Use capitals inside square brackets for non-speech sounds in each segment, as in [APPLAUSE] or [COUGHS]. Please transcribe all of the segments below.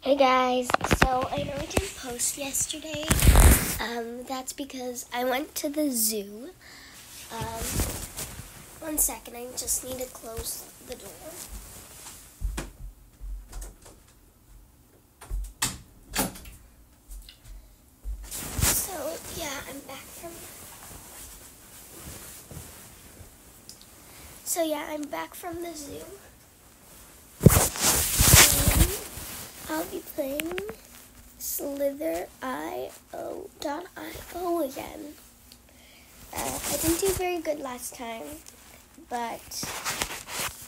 Hey guys, so I know I didn't post yesterday. Um, that's because I went to the zoo. Um, one second, I just need to close the door. So yeah, I'm back from. So yeah, I'm back from the zoo. I'll be playing Slither.io again. Uh, I didn't do very good last time, but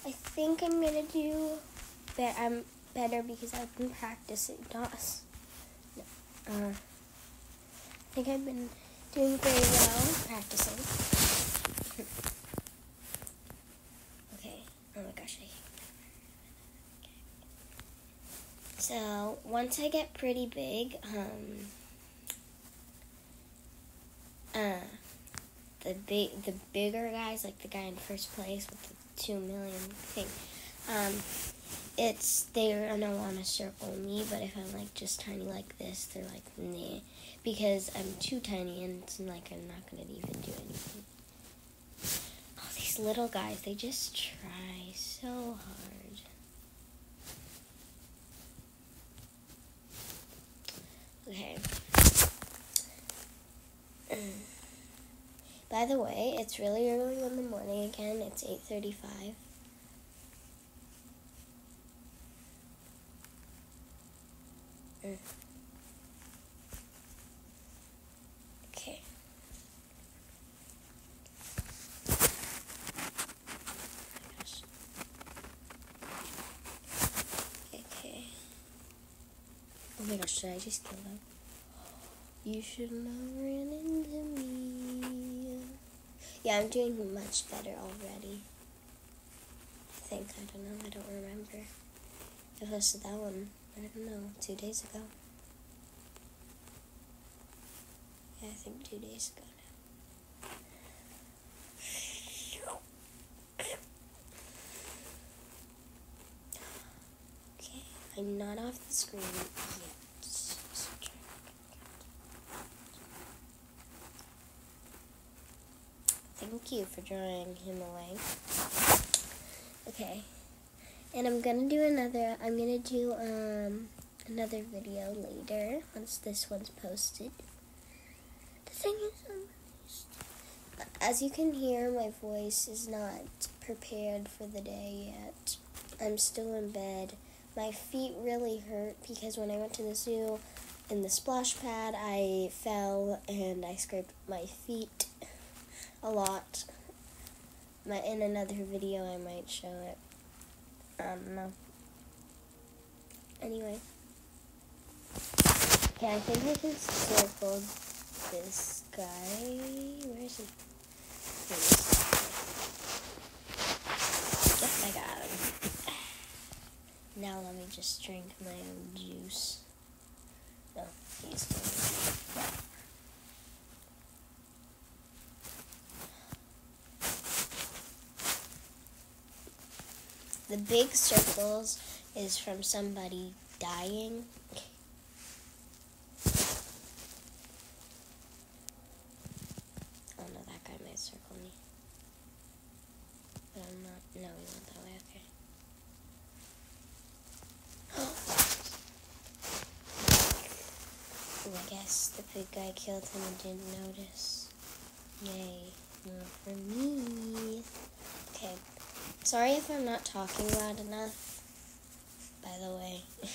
I think I'm gonna do be- I'm better because I've been practicing. Not, no, uh, I think I've been doing very well practicing. okay. Oh my gosh, I hate So once I get pretty big, um, uh, the big, the bigger guys, like the guy in first place with the two million thing, um, it's they're gonna want to circle me. But if I'm like just tiny like this, they're like nah, because I'm too tiny and it's like I'm not gonna even do anything. All these little guys, they just try so hard. Okay. By the way, it's really early in the morning again. It's 8:35. Mm. Okay. Gosh. Okay. Oh my gosh, should I just kill them? You should have ran into me. Yeah, I'm doing much better already. I think. I don't know. I don't remember. I posted that one, I don't know, two days ago. Yeah, I think two days ago now. Okay, I'm not off the screen yet. So try Thank you for drawing him away. Okay. And I'm gonna do another I'm gonna do um another video later once this one's posted. The thing is um, as you can hear my voice is not prepared for the day yet. I'm still in bed. My feet really hurt because when I went to the zoo in the splash pad I fell and I scraped my feet a lot. My in another video I might show it. Um, I don't know. Anyway. Okay, I think I can circle this guy. Where is he? I got him. Now let me just drink my own juice. No, he's doing it. The big circles is from somebody dying. Oh no, that guy might circle me. But I'm not. No, he went that way. Okay. [GASPS] Ooh, I guess the big guy killed him and didn't notice. Yay. Not for me. Okay. Sorry if I'm not talking loud enough, by the way. [LAUGHS]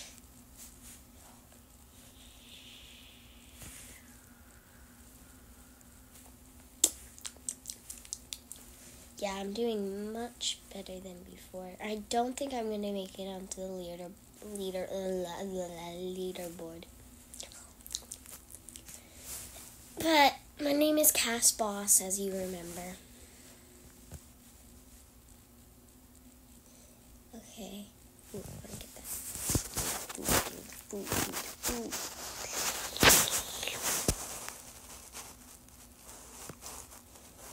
yeah, I'm doing much better than before. I don't think I'm gonna make it onto the leader leader uh, leaderboard. But my name is Cass Boss, as you remember. Okay. Ooh, get that. Food, food, food.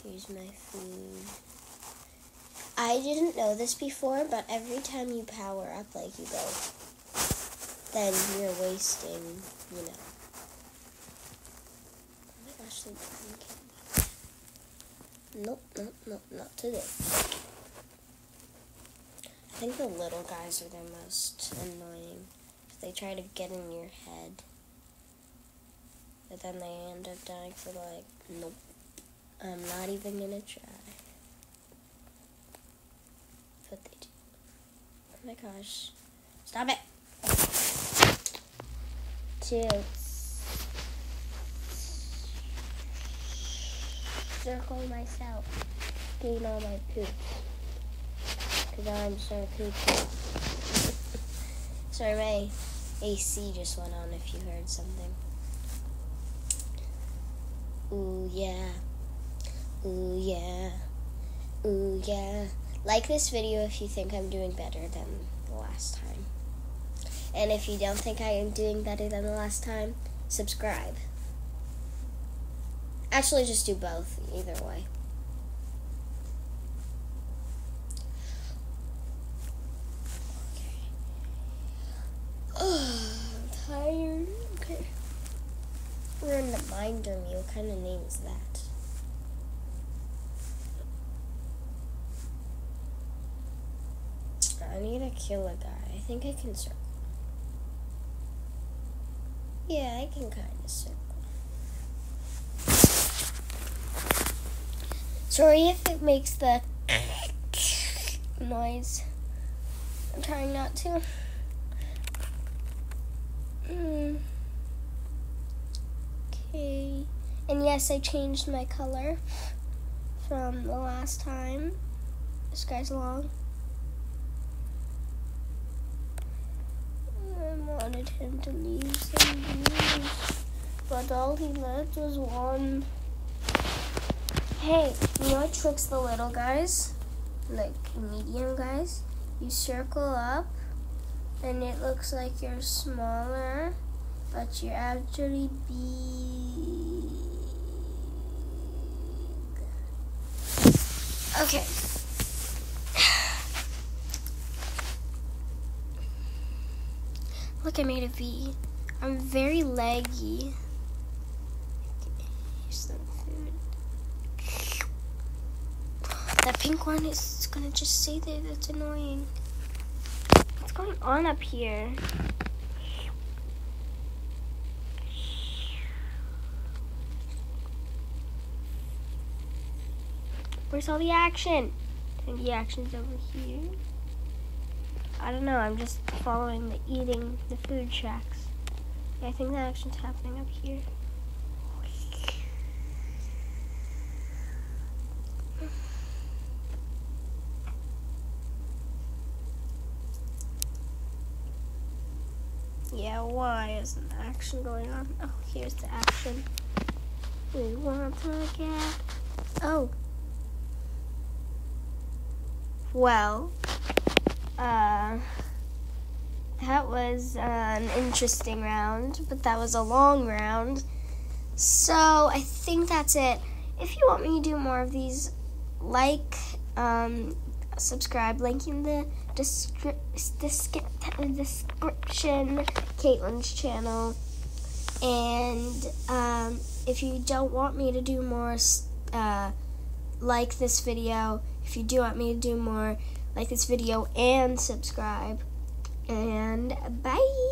Here's my food. I didn't know this before, but every time you power up, like you go then you're wasting, you know. Oh my gosh, they're Nope, nope, nope, not today. I think the little guys are the most annoying. They try to get in your head. But then they end up dying for like, nope. I'm not even gonna try. But they do. Oh my gosh. Stop it! Two. Circle myself. Gain all my poop. Cause I'm so. Sorry, my AC just went on if you heard something. Ooh, yeah. Ooh, yeah. Ooh, yeah. Like this video if you think I'm doing better than the last time. And if you don't think I am doing better than the last time, subscribe. Actually, just do both, either way. tired. Okay. We're in the binder me. What kind of name is that? I need to kill a guy. I think I can circle. Yeah, I can kind of circle. Sorry if it makes the [COUGHS] noise. I'm trying not to. Mm. Okay. And yes, I changed my color from the last time. This guy's long. I wanted him to leave some views, but all he left was one. Hey, you know what tricks the little guys? Like medium guys? You circle up and it looks like you're smaller, but you're actually big. Okay. Look, I made a V. I'm very food. That pink one is gonna just stay there. That's annoying What's going on up here? Where's all the action? Think the action's over here. I don't know, I'm just following the eating the food tracks. Yeah, I think the action's happening up here. Yeah, why isn't action going on? Oh, here's the action. We want to get. Oh. Well, uh, that was uh, an interesting round, but that was a long round. So I think that's it. If you want me to do more of these, like, um, subscribe, link in the descri- description, Caitlin's channel. And um, if you don't want me to do more, uh, like this video. If you do want me to do more, like this video and subscribe. And bye.